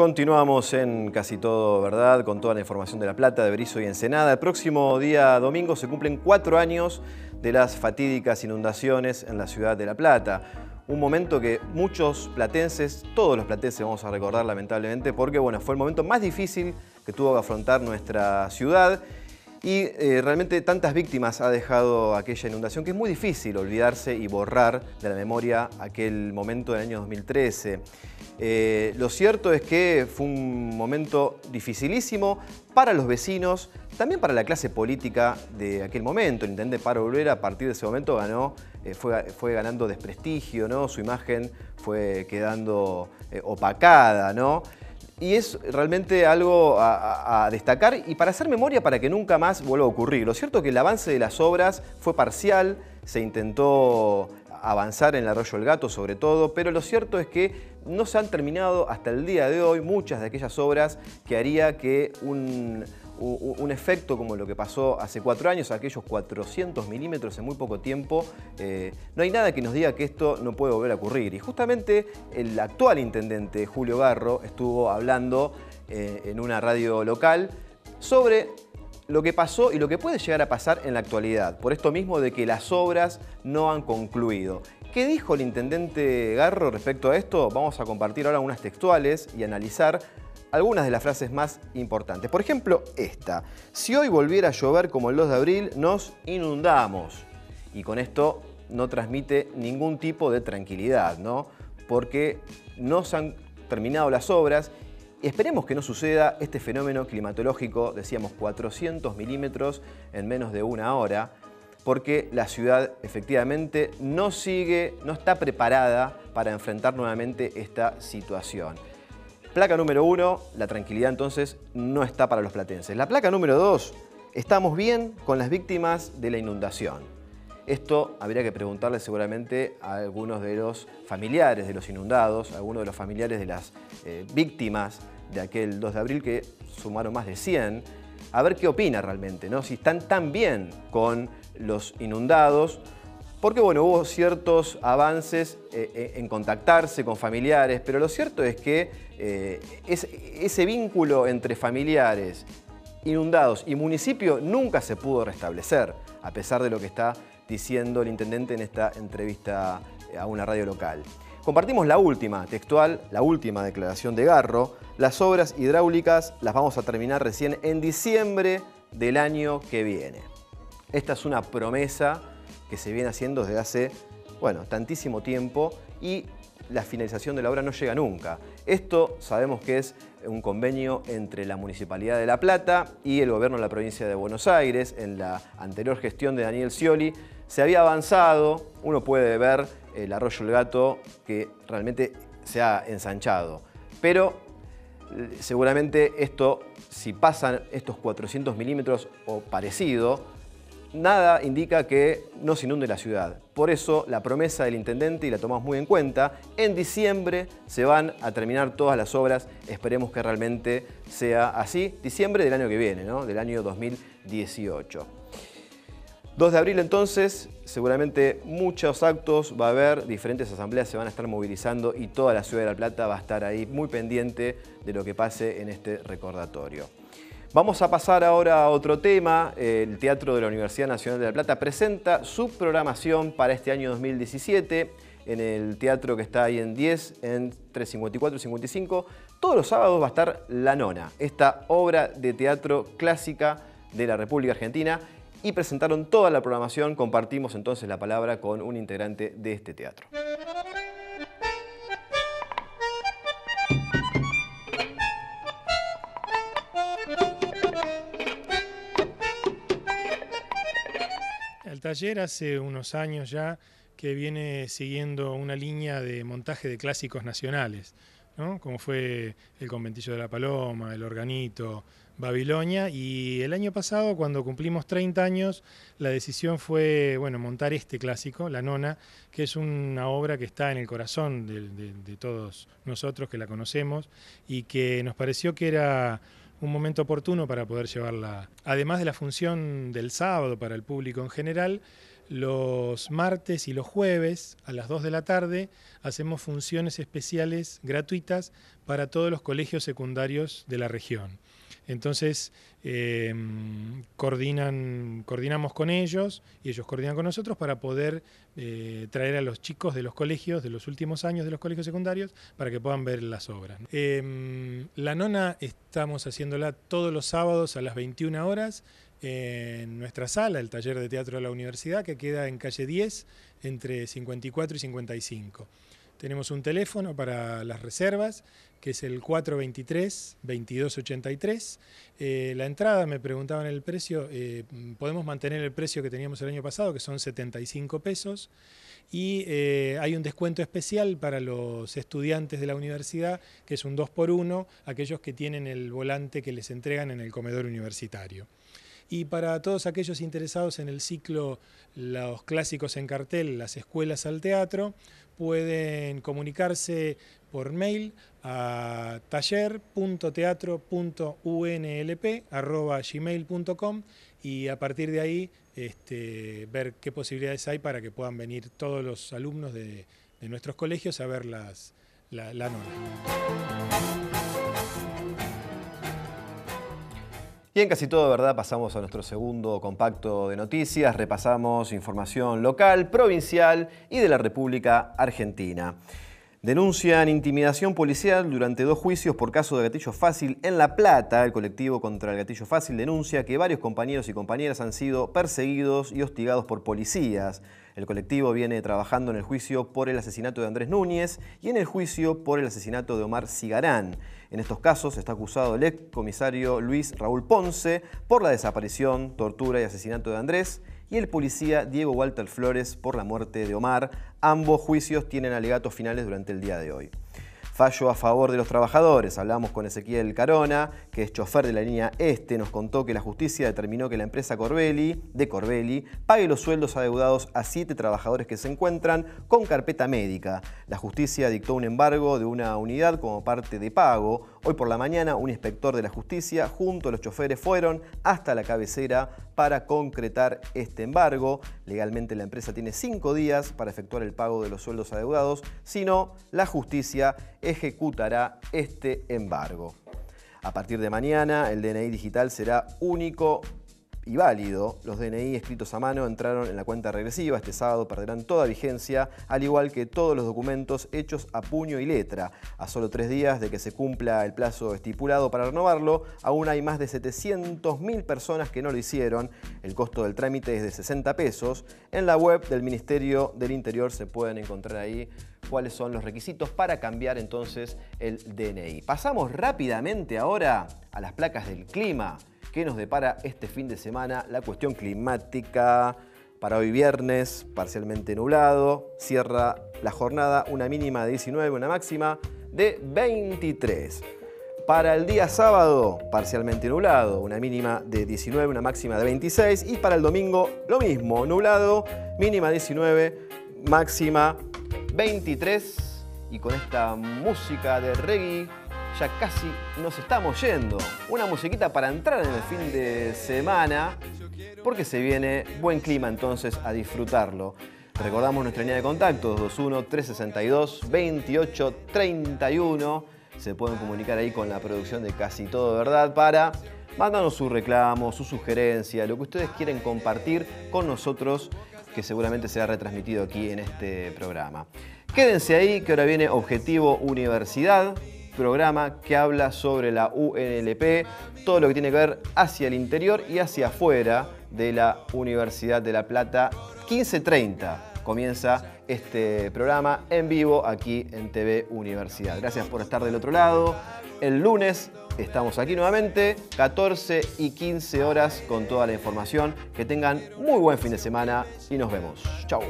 Continuamos en casi todo, ¿verdad? Con toda la información de La Plata, de Berizo y Ensenada. El próximo día domingo se cumplen cuatro años de las fatídicas inundaciones en la ciudad de La Plata. Un momento que muchos platenses, todos los platenses vamos a recordar lamentablemente, porque bueno, fue el momento más difícil que tuvo que afrontar nuestra ciudad y eh, realmente tantas víctimas ha dejado aquella inundación que es muy difícil olvidarse y borrar de la memoria aquel momento del año 2013. Eh, lo cierto es que fue un momento dificilísimo para los vecinos, también para la clase política de aquel momento. El intendente Paro Olvera a partir de ese momento ganó, eh, fue, fue, ganando desprestigio, ¿no? su imagen fue quedando opacada. ¿no? Y es realmente algo a, destacar y para hacer memoria para que nunca más vuelva a ocurrir. Lo cierto es que el avance de las obras fue parcial, se intentó avanzar en el Arroyo del Gato sobre todo, pero lo cierto es que no se han terminado hasta el día de hoy muchas de aquellas obras que haría que un, un efecto como lo que pasó hace cuatro años, aquellos 400 milímetros en muy poco tiempo, eh, no hay nada que nos diga que esto no puede volver a ocurrir. Y justamente el actual intendente Julio Garro estuvo hablando eh, en una radio local sobre lo que pasó y lo que puede llegar a pasar en la actualidad, por esto mismo de que las obras no han concluido. ¿Qué dijo el intendente Garro respecto a esto? Vamos a compartir ahora unas textuales y analizar algunas de las frases más importantes. Por ejemplo, esta. Si hoy volviera a llover como el 2 de abril, nos inundamos. Y con esto no transmite ningún tipo de tranquilidad, ¿no? Porque no se han terminado las obras esperemos que no suceda este fenómeno climatológico, decíamos 400 milímetros en menos de una hora, porque la ciudad efectivamente no sigue, no está preparada para enfrentar nuevamente esta situación. Placa número uno, la tranquilidad entonces no está para los platenses. La placa número dos, estamos bien con las víctimas de la inundación. Esto habría que preguntarle seguramente a algunos de los familiares de los inundados, a algunos de los familiares de las eh, víctimas de aquel 2 de abril que sumaron más de 100, a ver qué opina realmente, ¿no? si están tan bien con los inundados porque bueno, hubo ciertos avances eh, eh, en contactarse con familiares, pero lo cierto es que eh, ese vínculo entre familiares, inundados y municipio nunca se pudo restablecer, a pesar de lo que está diciendo el intendente en esta entrevista a una radio local. Compartimos la última, textual, la última declaración de Garro. Las obras hidráulicas las vamos a terminar recién en diciembre del año que viene. Esta es una promesa que se viene haciendo desde hace, bueno, tantísimo tiempo y la finalización de la obra no llega nunca. Esto sabemos que es un convenio entre la Municipalidad de La Plata y el Gobierno de la Provincia de Buenos Aires. En la anterior gestión de Daniel Scioli se había avanzado, uno puede ver el arroyo El Gato que realmente se ha ensanchado. Pero eh, seguramente esto, si pasan estos 400 milímetros o parecido, nada indica que no se inunde la ciudad. Por eso la promesa del intendente, y la tomamos muy en cuenta, en diciembre se van a terminar todas las obras, esperemos que realmente sea así, diciembre del año que viene, ¿no? del año 2018. 2 de abril entonces, seguramente muchos actos va a haber, diferentes asambleas se van a estar movilizando y toda la ciudad de La Plata va a estar ahí muy pendiente de lo que pase en este recordatorio. Vamos a pasar ahora a otro tema. El Teatro de la Universidad Nacional de La Plata presenta su programación para este año 2017 en el teatro que está ahí en 10, en 354 y 55. Todos los sábados va a estar La Nona, esta obra de teatro clásica de la República Argentina y presentaron toda la programación. Compartimos entonces la palabra con un integrante de este teatro. Hace unos años ya que viene siguiendo una línea de montaje de clásicos nacionales, como fue El Conventillo de la Paloma, El Organito, Babilonia, y el año pasado, cuando cumplimos 30 años, la decisión fue bueno, montar este clásico, La Nona, que es una obra que está en el corazón de todos nosotros que la conocemos y que nos pareció que era un momento oportuno para poder llevarla. Además de la función del sábado para el público en general, los martes y los jueves a las 2 de la tarde hacemos funciones especiales gratuitas para todos los colegios secundarios de la región. Entonces, coordinan, coordinamos con ellos y ellos coordinan con nosotros para poder eh, traer a los chicos de los colegios, de los últimos años de los colegios secundarios, para que puedan ver las obras. Em, la nona estamos haciéndola todos los sábados a las 21 horas en nuestra sala, el taller de teatro de la universidad, que queda en calle 10, entre 54 y 55. Tenemos un teléfono para las reservas, que es el 423-2283. Eh, la entrada, me preguntaban el precio, eh, podemos mantener el precio que teníamos el año pasado, que son 75 pesos. Y eh, hay un descuento especial para los estudiantes de la universidad, que es un 2 por 1 aquellos que tienen el volante que les entregan en el comedor universitario. Y para todos aquellos interesados en el ciclo Los clásicos en cartel, las escuelas al teatro, pueden comunicarse por mail a taller.teatro.unlp.gmail.com y a partir de ahí este, ver qué posibilidades hay para que puedan venir todos los alumnos de, nuestros colegios a ver las, la, la Y en casi todo, ¿verdad? Pasamos a nuestro segundo compacto de noticias, repasamos información local, provincial y de la República Argentina. Denuncian intimidación policial durante dos juicios por caso de gatillo fácil en La Plata. El colectivo contra el gatillo fácil denuncia que varios compañeros y compañeras han sido perseguidos y hostigados por policías. El colectivo viene trabajando en el juicio por el asesinato de Andrés Núñez y en el juicio por el asesinato de Omar Cigarán. En estos casos está acusado el ex comisario Luis Raúl Ponce por la desaparición, tortura y asesinato de Andrés y el policía Diego Walter Flores por la muerte de Omar. Ambos juicios tienen alegatos finales durante el día de hoy. Fallo a favor de los trabajadores. Hablamos con Ezequiel Carona, que es chofer de la línea Este. Nos contó que la justicia determinó que la empresa Corbelli, de Corbelli, pague los sueldos adeudados a siete trabajadores que se encuentran con carpeta médica. La justicia dictó un embargo de una unidad como parte de pago. Hoy por la mañana, un inspector de la justicia junto a los choferes fueron hasta la cabecera para concretar este embargo. Legalmente la empresa tiene cinco días para efectuar el pago de los sueldos adeudados, si no, la justicia ejecutará este embargo. A partir de mañana, el DNI digital será único y válido. Los DNI escritos a mano entraron en la cuenta regresiva. Este sábado perderán toda vigencia, al igual que todos los documentos hechos a puño y letra. A solo tres días de que se cumpla el plazo estipulado para renovarlo, aún hay más de 700.000 personas que no lo hicieron. El costo del trámite es de 60 pesos. En la web del Ministerio del Interior se pueden encontrar ahí cuáles son los requisitos para cambiar entonces el DNI. Pasamos rápidamente ahora a las placas del clima. ¿Qué nos depara este fin de semana? La cuestión climática. Para hoy viernes, parcialmente nublado. Cierra la jornada una mínima de 19, una máxima de 23. Para el día sábado, parcialmente nublado, una mínima de 19, una máxima de 26. Y para el domingo, lo mismo, nublado, mínima 19, máxima 23. Y con esta música de reggae ya casi nos estamos yendo. Una musiquita para entrar en el fin de semana, porque se viene buen clima entonces a disfrutarlo. Recordamos nuestra línea de contacto, 221-362-2831. Se pueden comunicar ahí con la producción de Casi Todo Verdad para mandarnos su reclamo, su sugerencia, lo que ustedes quieren compartir con nosotros, que seguramente será retransmitido aquí en este programa. Quédense ahí, que ahora viene Objetivo Universidad programa que habla sobre la UNLP, todo lo que tiene que ver hacia el interior y hacia afuera de la Universidad de La Plata. 15.30 comienza este programa en vivo aquí en TV Universidad. Gracias por estar del otro lado. El lunes estamos aquí nuevamente, 14 y 15 horas con toda la información. Que tengan muy buen fin de semana y nos vemos. Chau.